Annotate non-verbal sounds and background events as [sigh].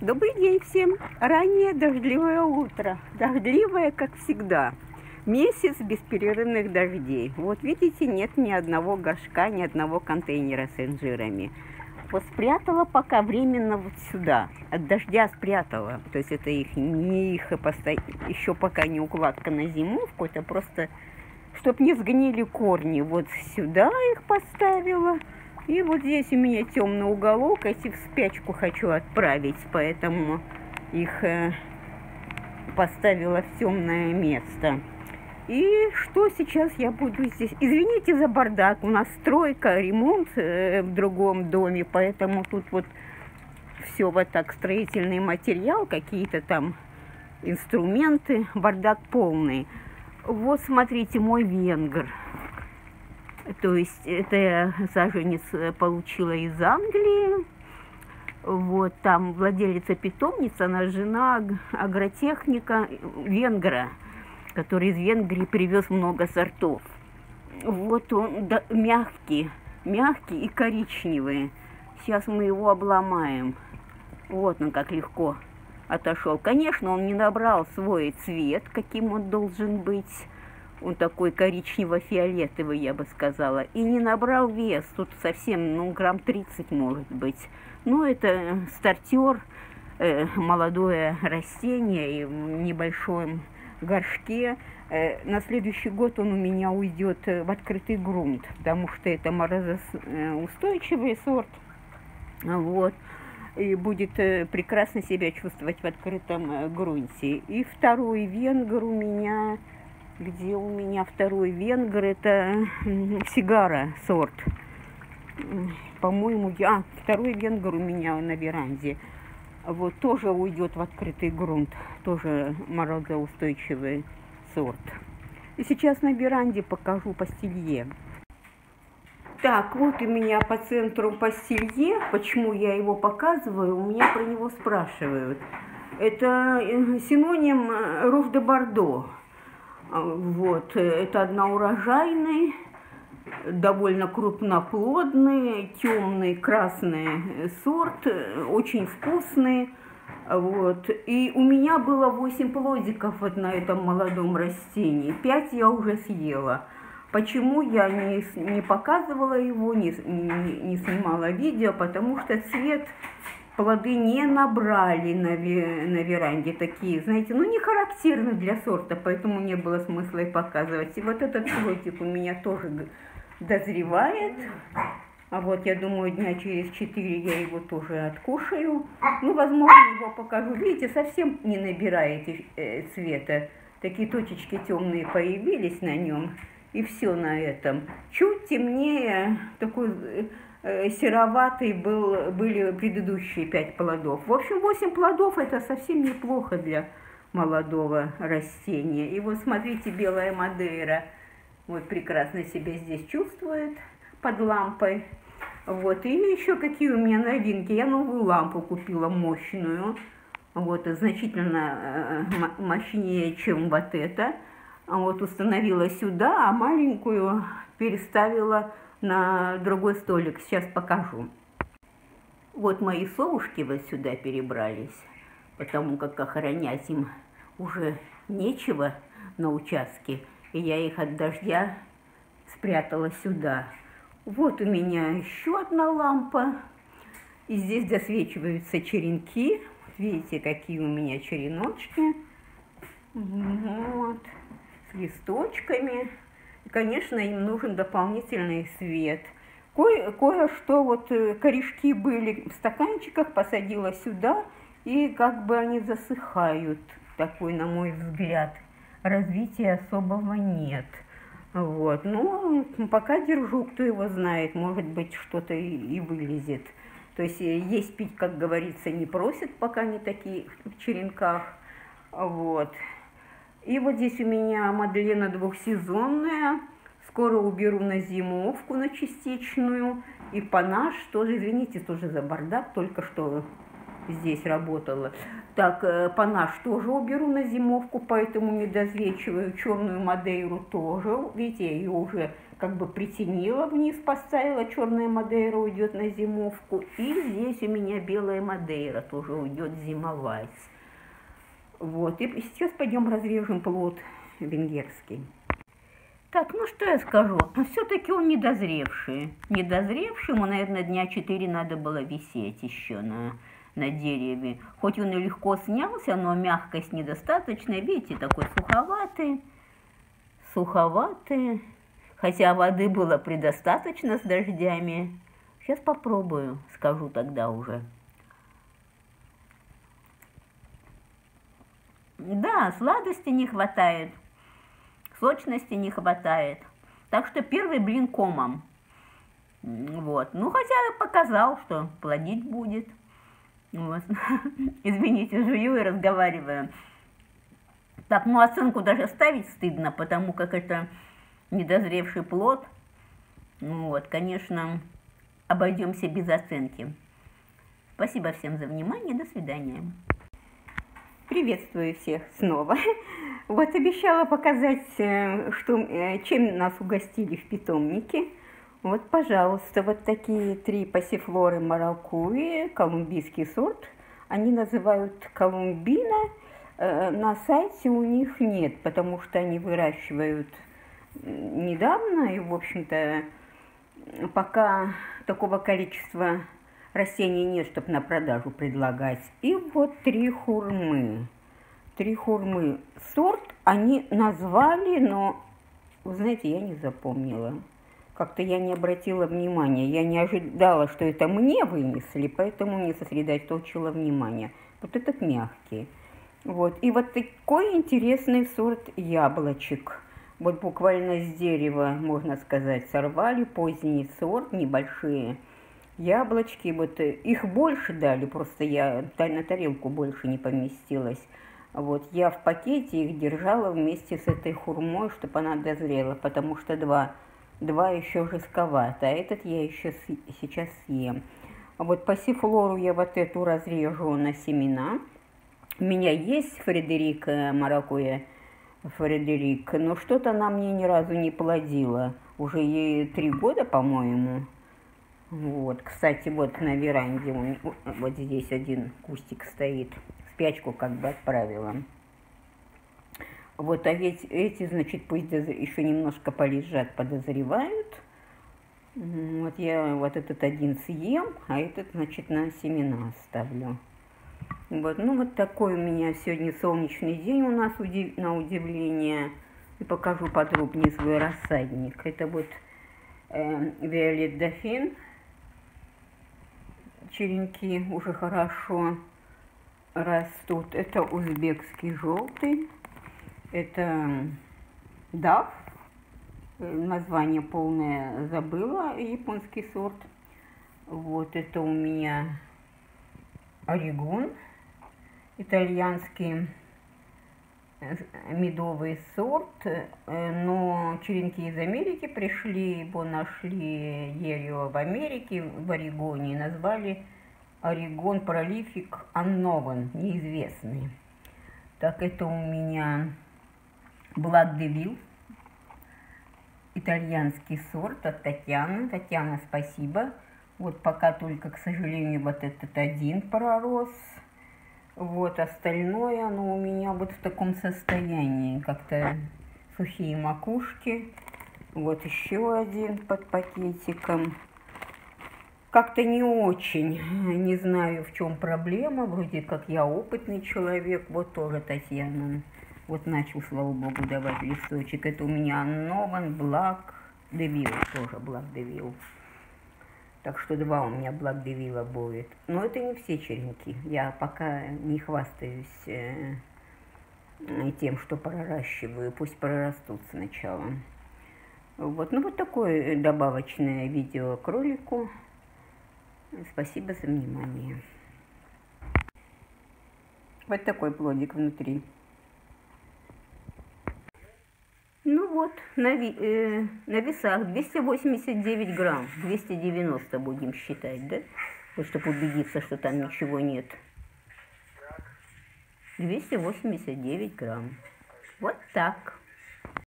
Добрый день всем! Раннее дождливое утро. Дождливое, как всегда. Месяц бесперерывных дождей. Вот видите, нет ни одного горшка, ни одного контейнера с инжирами. Вот спрятала пока временно вот сюда. От дождя спрятала. То есть это их не их посто... еще пока не укладка на зимовку. Это просто, чтоб не сгнили корни. Вот сюда их поставила. И вот здесь у меня темный уголок, эти в спячку хочу отправить, поэтому их э, поставила в темное место. И что сейчас я буду здесь? Извините за бардак, у нас стройка, ремонт э, в другом доме, поэтому тут вот все вот так, строительный материал, какие-то там инструменты, бардак полный. Вот смотрите, мой венгр. То есть это саженец э, получила из Англии. Вот там владелица питомницы, она жена агротехника венгра, который из Венгрии привез много сортов. Вот он да, мягкий, мягкий и коричневый. Сейчас мы его обломаем. Вот он как легко отошел. Конечно, он не набрал свой цвет, каким он должен быть он такой коричнево-фиолетовый, я бы сказала, и не набрал вес, тут совсем, ну, грамм 30 может быть. Ну, это стартер, э, молодое растение и в небольшом горшке. Э, на следующий год он у меня уйдет э, в открытый грунт, потому что это морозоустойчивый сорт. Вот и будет э, прекрасно себя чувствовать в открытом э, грунте. И второй венгер у меня где у меня второй венгр, это сигара сорт. По-моему, я второй венгр у меня на веранде. Вот тоже уйдет в открытый грунт, тоже морозоустойчивый сорт. И сейчас на веранде покажу пастилье. Так, вот у меня по центру пастилье. Почему я его показываю? У меня про него спрашивают. Это э, синоним э, Руф де Бордо. Вот, э, это одноурожайный, довольно крупноплодный, темный красный сорт, очень вкусный. Вот. И у меня было 8 плодиков вот на этом молодом растении. 5 я уже съела. Почему я не, не показывала его, не, не, не снимала видео? Потому что цвет плоды не набрали на, на веранде такие, знаете, ну не характерны для сорта, поэтому не было смысла и показывать. И вот этот плодик у меня тоже дозревает. А вот я думаю, дня через четыре я его тоже откушаю. Ну, возможно, его покажу. Видите, совсем не набирает э, цвета. Такие точечки темные появились на нем. И все на этом. Чуть темнее, такой э, сероватый был, были предыдущие пять плодов. В общем, восемь плодов – это совсем неплохо для молодого растения. И вот смотрите, белая Мадейра вот прекрасно себя здесь чувствует под лампой. Вот, и еще какие у меня новинки. Я новую лампу купила мощную, вот, значительно э, мощнее, чем вот эта. Вот, установила сюда, а маленькую переставила на другой столик. Сейчас покажу. Вот мои совушки вот сюда перебрались, потому как охранять им уже нечего на участке. И я их от дождя спрятала сюда. Вот у меня еще одна лампа. И здесь досвечиваются черенки. Видите, какие у меня череночки. Вот. С листочками конечно, им нужен дополнительный свет. Кое, кое-что, вот э, корешки были в стаканчиках, посадила сюда, и как бы они засыхают, такой, на мой взгляд. Развития особого нет. Вот, ну, пока держу, кто его знает, может быть, что-то и, и вылезет. То есть э, есть пить, как говорится, не просят, пока не такие в черенках. Вот. И вот здесь у меня Мадлена двухсезонная. Скоро уберу на зимовку, на частичную. И панаш тоже, извините, тоже за бардак, только что здесь работала. Так, э, панаш тоже уберу на зимовку, поэтому не досвечиваю. Черную Мадейру тоже, видите, я ее уже как бы притенила вниз, поставила, черная Мадейра уйдет на зимовку. И здесь у меня белая Мадейра тоже уйдет зимовать. Вот, и сейчас пойдем разрежем плод венгерский. Так, ну что я скажу, все-таки он недозревший. Недозревший, ему, наверное, дня четыре надо было висеть еще на, на дереве. Хоть он и легко снялся, но мягкость недостаточная. Видите, такой суховатый, суховатый. Хотя воды было предостаточно с дождями. Сейчас попробую, скажу тогда уже. Да, сладости не хватает, сочности не хватает. Так что первый блин комом. Вот. Ну, хотя показал, что плодить будет. Вот. [laughs] Извините, жую и разговариваю. Так, ну оценку даже ставить стыдно, потому как это недозревший плод. Ну вот, конечно, обойдемся без оценки. Спасибо всем за внимание. До свидания. Приветствую всех снова. [laughs] Вот обещала показать, э, что, э, чем нас угостили в питомнике. Вот, пожалуйста, вот такие три пассифлоры маракуи, колумбийский сорт. Они называют колумбина. Э, на сайте у них нет, потому что они выращивают недавно, и, в общем-то, пока такого количества растений нет, чтобы на продажу предлагать. И вот три хурмы. Три хурмы. Сорт они назвали, но, вы знаете, я не запомнила. Как-то я не обратила внимания. Я не ожидала, что это мне вынесли, поэтому не сосредоточила внимание. Вот этот мягкий. Вот. И вот такой интересный сорт яблочек – вот буквально с дерева, можно сказать, сорвали поздний сорт, небольшие яблочки. Вот э, их больше дали, просто я на тарелку больше не поместилась. Вот я в пакете их держала вместе с этой хурмой, чтобы она дозрела, потому что два, два еще жестковато, а этот я еще с, сейчас съем. Вот пассифлору я вот эту разрежу на семена. У меня есть Фредерика Маракуя Фредерик, но что-то она мне ни разу не плодила. Уже ей три года, по-моему. Вот, кстати, вот на веранде, вот здесь один кустик стоит. Спячку как бы отправила. Вот, а ведь эти, значит, пусть еще немножко полежат, подозревают. Вот я вот этот один съем, а этот, значит, на семена оставлю. Вот, ну вот такой у меня сегодня солнечный день у нас на удивление. И покажу подробнее свой рассадник. Это вот э, Виолет Дофин. Черенки уже хорошо растут. Это узбекский желтый. Это Дав. Название полное забыла, японский сорт. Вот это у меня Орегон итальянский медовый сорт, э, но черенки из Америки пришли, его нашли еле в Америке, в Орегоне, и назвали Орегон пролифик Unknown, неизвестный. Так, это у меня Black Devil, итальянский сорт от Татьяны. Татьяна, спасибо. Вот пока только, к сожалению, вот этот один пророс – вот, остальное, оно у меня вот в таком состоянии, как-то сухие макушки. Вот еще один под пакетиком. Как-то не очень, не знаю, в чем проблема. Вроде как я опытный человек. Вот тоже Татьяна. Вот начал, слава богу, давать листочек. Это у меня Нован Блак Девил, тоже Блак Девил. Так что два у меня Black будет. Но это не все черенки. Я пока не хвастаюсь э, тем, что проращиваю. Пусть прорастут сначала. Вот, ну вот такое добавочное видео к ролику. Спасибо за внимание. Вот такой плодик внутри. Ну вот, на, э, на весах 289 грамм, 290 будем считать, да? Вот, чтобы убедиться, что там ничего нет. 289 грамм. Вот так.